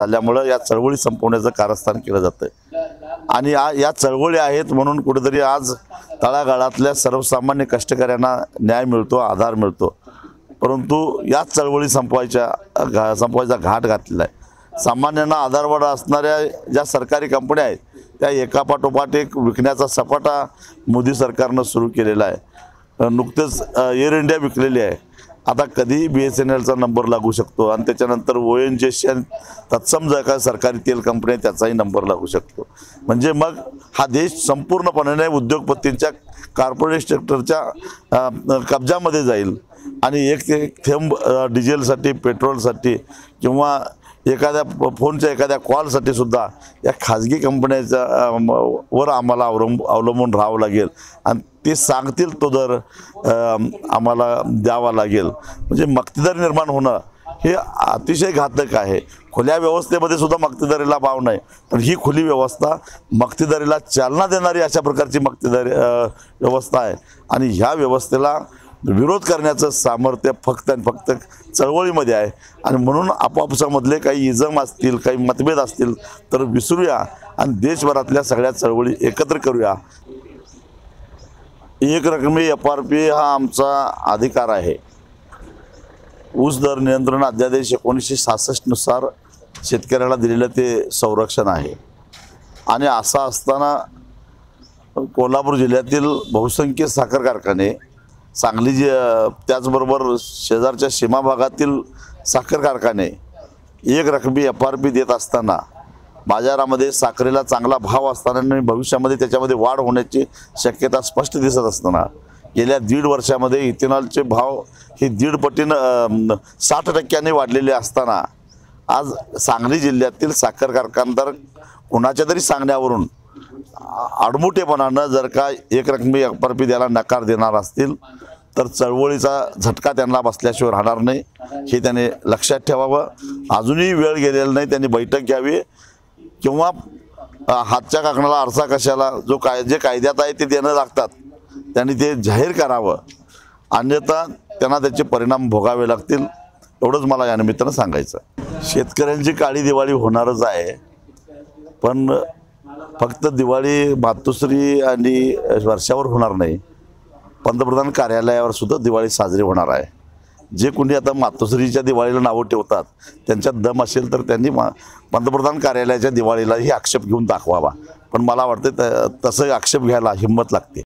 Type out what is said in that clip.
झाल्यामुळं या चळवळी संपवण्याचं कारस्थान केलं जातं आणि या चळवळी आहेत म्हणून कुठेतरी आज तळागाळातल्या सर्वसामान्य कष्टकऱ्यांना न्याय मिळतो आधार मिळतो. परंतु याच चळवळी संपवायच्या घा संपवायचा घाट घातलेला आहे. सामान्यांना आधारवाडा असणाऱ्या ज्या सरकारी कंपन्या आहेत त्या एकापाठोपाठ एक विकण्याचा सपाटा मोदी सरकारनं सुरू केलेला आहे. नुकतेच एअर इंडिया विकलेली आहे. आता कधीही बी एस एन एलचा नंबर लागू शकतो. आणि त्याच्यानंतर ओ एन जी एसच्या तत्सम ज्या काय सरकारी तेल कंपनी त्याचाही नंबर लागू शकतो. म्हणजे मग हा देश संपूर्णपणे उद्योगपतींच्या कॉर्पोरेट सेक्टरच्या कब्जामध्ये जाईल. आणि एक एक थेंब डिझेलसाठी पेट्रोलसाठी किंवा एखाद्या फोनच्या एखाद्या कॉलसाठी सुद्धा या खाजगी कंपन्याच्या वर आम्हाला अवलंब अवलंबून राहावं लागेल. आणि ते सांगतील तो दर आम्हाला द्यावा लागेल. म्हणजे मक्तेदारी निर्माण होणं हे अतिशय घातक आहे. खुल्या व्यवस्थेमध्ये सुद्धा मक्तेदारीला भाव नाही. पण ही खुली व्यवस्था मक्तेदारीला चालना देणारी अशा प्रकारची मक्तेदारी व्यवस्था आहे. आणि ह्या व्यवस्थेला विरोध करण्याचं सामर्थ्य फक्त आणि फक्त चळवळीमध्ये आहे. आणि म्हणून आपापसामधले काही इजम असतील काही मतभेद असतील तर विसरूया आणि देशभरातल्या सगळ्या चळवळी एकत्र करूया. एक रकमी एफ आर पी हा आमचा अधिकार आहे. ऊस दर नियंत्रण अध्यादेश एकोणीसशे सहासष्टनुसार शेतकऱ्याला दिलेलं ते संरक्षण आहे. आणि असं असताना कोल्हापूर जिल्ह्यातील बहुसंख्य साखर कारखाने सांगली जी त्याचबरोबर शेजारच्या सीमा भागातील साखर कारखाने एक रकमी एफ आर पी देत असताना बाजारामध्ये साखरेला चांगला भाव असताना आणि भविष्यामध्ये त्याच्यामध्ये वाढ होण्याची शक्यता स्पष्ट दिसत असताना गेल्या दीड वर्षामध्ये इथेनॉलचे भाव हे दीड पटीनं साठ टक्क्यांनी वाढलेले असताना आज सांगली जिल्ह्यातील साखर कारखानदार कुणाच्या तरी सांगण्यावरून आडमुटेपणानं जर का एकरकमी रकमी द्यायला नकार देणार असतील तर चळवळीचा झटका त्यांना बसल्याशिवाय राहणार नाही. हे त्याने लक्षात ठेवावं. अजूनही वेळ गेलेला नाही त्यांनी बैठक घ्यावी. किंवा हातच्या काकणाला आरसा कशाला जो काय जे कायद्यात आहे ते देणं लागतात. त्यांनी ते जाहीर करावं. अन्यथा त्यांना त्याचे परिणाम भोगावे लागतील. एवढंच मला या निमित्तानं सांगायचं शेतकऱ्यांची काळी दिवाळी होणारच आहे. पण फक्त दिवाळी मातोश्री आणि वर्षावर होणार नाही. पंतप्रधान कार्यालयावर सुद्धा दिवाळी साजरी होणार आहे. जे कोणी आता मातोश्रीच्या दिवाळीला नावं ठेवतात त्यांच्यात दम असेल तर त्यांनी मा पंतप्रधान कार्यालयाच्या दिवाळीलाही आक्षेप घेऊन दाखवावा. पण मला वाटतं त- तसं आक्षेप घ्यायला हिंमत लागते.